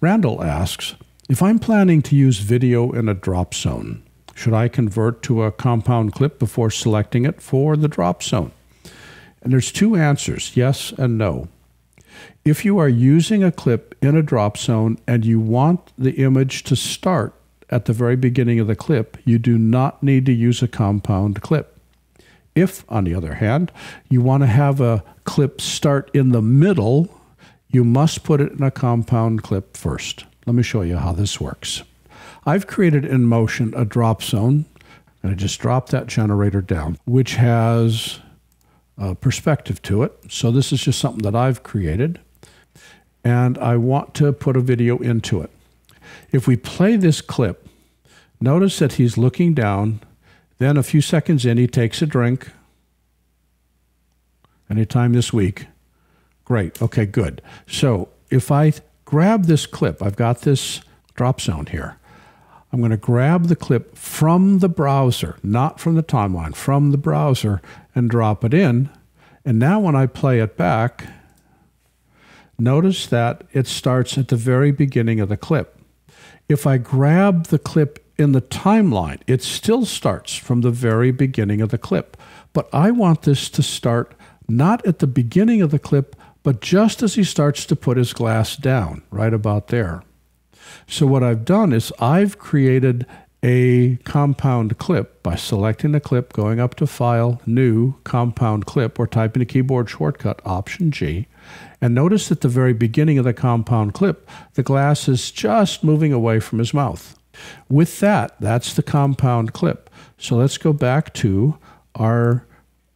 Randall asks If I'm planning to use video in a drop zone, should I convert to a compound clip before selecting it for the drop zone? And there's two answers yes and no. If you are using a clip in a drop zone and you want the image to start at the very beginning of the clip, you do not need to use a compound clip. If, on the other hand, you want to have a clip start in the middle, you must put it in a compound clip first. Let me show you how this works. I've created in Motion a drop zone, and I just drop that generator down, which has a perspective to it. So this is just something that I've created, and I want to put a video into it. If we play this clip, notice that he's looking down. Then a few seconds in, he takes a drink. Anytime this week. Great. Okay, good. So if I grab this clip, I've got this drop zone here. I'm going to grab the clip from the browser, not from the timeline, from the browser, and drop it in. And now when I play it back, notice that it starts at the very beginning of the clip. If I grab the clip in the timeline, it still starts from the very beginning of the clip. But I want this to start not at the beginning of the clip, but just as he starts to put his glass down, right about there. So what I've done is I've created a compound clip by selecting the clip, going up to File, New, Compound Clip, or typing the keyboard shortcut Option G, and notice at the very beginning of the compound clip, the glass is just moving away from his mouth. With that, that's the compound clip. So let's go back to our,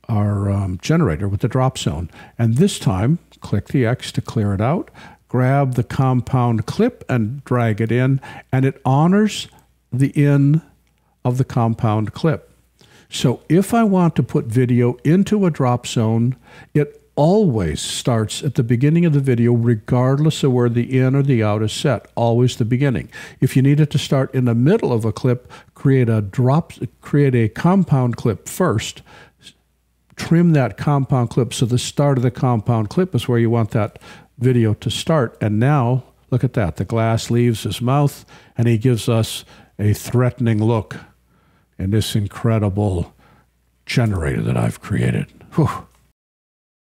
our um, generator with the drop zone. And this time, click the X to clear it out, grab the compound clip and drag it in, and it honors the in of the compound clip. So if I want to put video into a drop zone, it always starts at the beginning of the video, regardless of where the in or the out is set, always the beginning. If you need it to start in the middle of a clip, create a drop, create a compound clip first, trim that compound clip so the start of the compound clip is where you want that video to start. And now, look at that. The glass leaves his mouth and he gives us a threatening look in this incredible generator that I've created. Whew.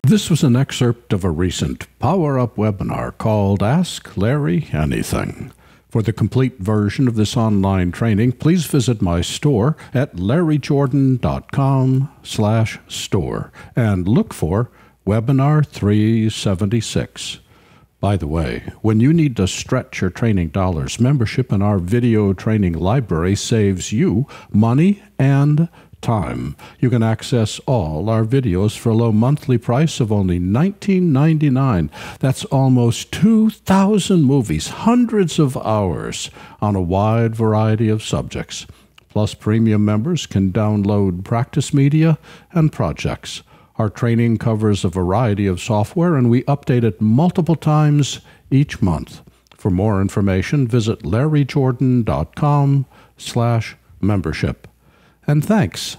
This was an excerpt of a recent Power Up webinar called Ask Larry Anything. For the complete version of this online training, please visit my store at larryjordan.com slash store and look for Webinar 376. By the way, when you need to stretch your training dollars, membership in our video training library saves you money and time. You can access all our videos for a low monthly price of only $19.99. That's almost 2,000 movies, hundreds of hours on a wide variety of subjects. Plus, premium members can download practice media and projects. Our training covers a variety of software and we update it multiple times each month. For more information, visit larryjordan.com slash membership and thanks.